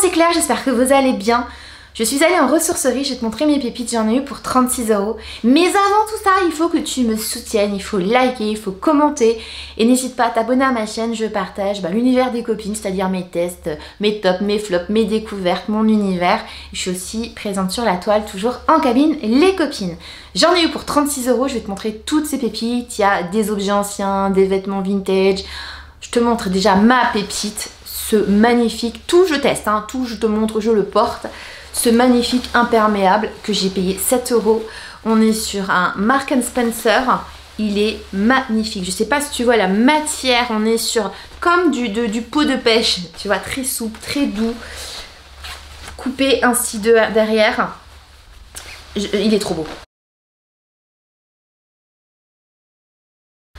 c'est Claire, j'espère que vous allez bien. Je suis allée en ressourcerie, je vais te montrer mes pépites, j'en ai eu pour 36 euros. Mais avant tout ça, il faut que tu me soutiennes, il faut liker, il faut commenter. Et n'hésite pas à t'abonner à ma chaîne, je partage bah, l'univers des copines, c'est-à-dire mes tests, mes tops, mes flops, mes découvertes, mon univers. Je suis aussi présente sur la toile, toujours en cabine, les copines. J'en ai eu pour 36 euros, je vais te montrer toutes ces pépites. Il y a des objets anciens, des vêtements vintage. Je te montre déjà ma pépite, ce magnifique, tout je teste, hein, tout je te montre, je le porte ce magnifique imperméable que j'ai payé 7 euros. On est sur un Mark Spencer. Il est magnifique. Je sais pas si tu vois la matière. On est sur comme du, du pot de pêche. Tu vois, très souple, très doux. Coupé ainsi de, derrière. il est trop beau.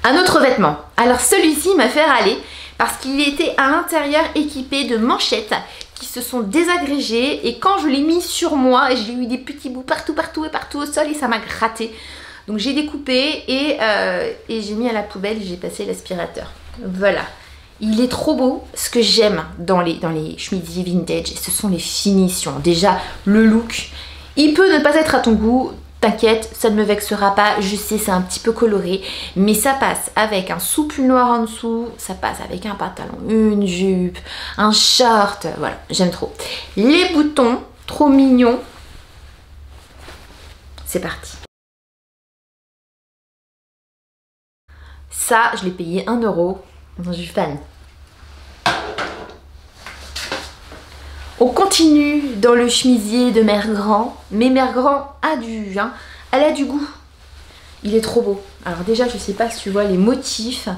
Un autre vêtement. Alors celui-ci m'a fait râler parce qu'il était à l'intérieur équipé de manchettes qui se sont désagrégées et quand je l'ai mis sur moi, j'ai eu des petits bouts partout, partout et partout au sol et ça m'a gratté. Donc j'ai découpé et, euh, et j'ai mis à la poubelle j'ai passé l'aspirateur. Voilà. Il est trop beau. Ce que j'aime dans les, dans les chemises vintage, ce sont les finitions. Déjà, le look. Il peut ne pas être à ton goût. T'inquiète, ça ne me vexera pas, je sais c'est un petit peu coloré, mais ça passe avec un souple noir en dessous, ça passe avec un pantalon, une jupe, un short, voilà, j'aime trop. Les boutons, trop mignons. C'est parti. Ça, je l'ai payé 1 euro. Je suis fan. On continue dans le chemisier de Mère Grand. Mais Mère Grand a du, hein, elle a du goût. Il est trop beau. Alors déjà, je sais pas si tu vois les motifs.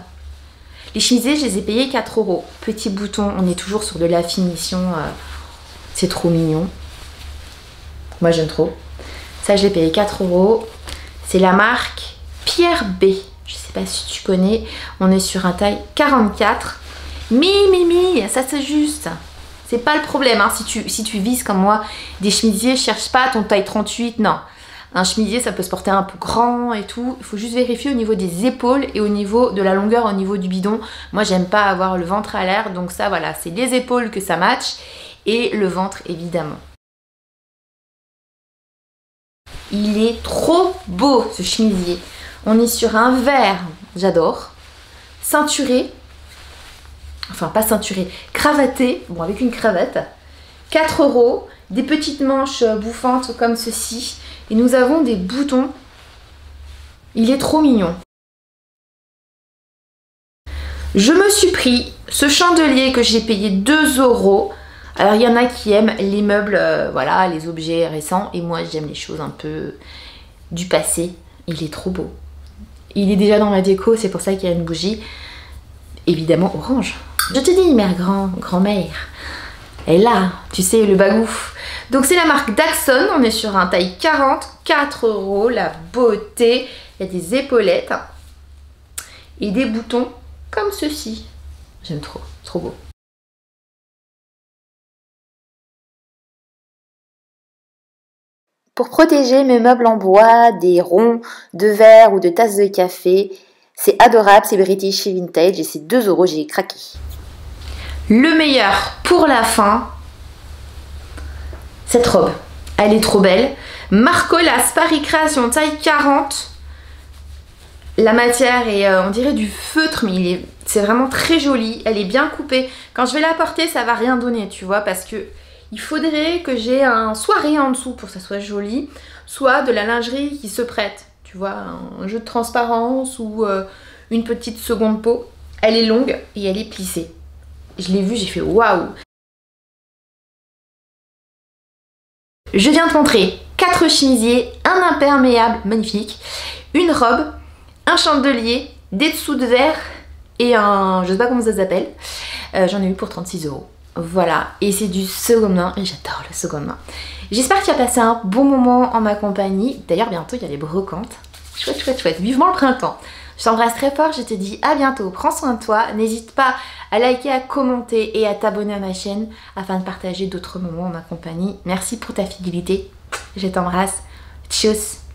Les chemisiers, je les ai payés 4 euros. Petit bouton, on est toujours sur de la finition. Euh, c'est trop mignon. Moi, j'aime trop. Ça, je l'ai payé 4 euros. C'est la marque Pierre B. Je sais pas si tu connais. On est sur un taille 44. Mi, mi, mi, ça c'est juste. C'est pas le problème. Hein. Si, tu, si vises comme moi des chemisiers, cherche pas ton taille 38. Non. Un chemisier, ça peut se porter un peu grand et tout. Il faut juste vérifier au niveau des épaules et au niveau de la longueur, au niveau du bidon. Moi, j'aime pas avoir le ventre à l'air. Donc ça, voilà, c'est les épaules que ça match. Et le ventre, évidemment. Il est trop beau, ce chemisier. On est sur un vert, j'adore. Ceinturé, enfin pas ceinturé, cravaté, bon avec une cravate, 4 euros, des petites manches bouffantes comme ceci, et nous avons des boutons. Il est trop mignon. Je me suis pris ce chandelier que j'ai payé 2 euros. Alors il y en a qui aiment les meubles, euh, voilà, les objets récents, et moi j'aime les choses un peu du passé. Il est trop beau. Il est déjà dans la déco, c'est pour ça qu'il y a une bougie. Évidemment orange. Je te dis, mère grand, grand-mère. Et là, tu sais, le bagouf. Donc c'est la marque Daxon, on est sur un taille 40, 4 euros, la beauté. Il y a des épaulettes et des boutons comme ceci. J'aime trop, trop beau. Pour protéger mes meubles en bois des ronds de verre ou de tasses de café, c'est adorable, c'est British Vintage et c'est 2 euros, j'ai craqué. Le meilleur pour la fin, cette robe. Elle est trop belle. Marcolas Paris Création taille 40. La matière est, euh, on dirait du feutre, mais c'est vraiment très joli. Elle est bien coupée. Quand je vais la porter, ça va rien donner, tu vois, parce que il faudrait que j'ai un soirée en dessous pour que ça soit joli, soit de la lingerie qui se prête, tu vois, un jeu de transparence ou euh, une petite seconde peau. Elle est longue et elle est plissée. Je l'ai vu, j'ai fait waouh Je viens te montrer quatre chemisiers, un imperméable magnifique, une robe, un chandelier, des dessous de verre et un... je sais pas comment ça s'appelle. Euh, j'en ai eu pour 36 euros. Voilà, et c'est du second main, et j'adore le second main. J'espère que tu as passé un bon moment en ma compagnie. D'ailleurs, bientôt, il y a les brocantes. Chouette, chouette, chouette. Vivement le printemps. Je t'embrasse très fort, je te dis à bientôt, prends soin de toi, n'hésite pas à liker, à commenter et à t'abonner à ma chaîne afin de partager d'autres moments en ma compagnie. Merci pour ta fidélité, je t'embrasse, tchuss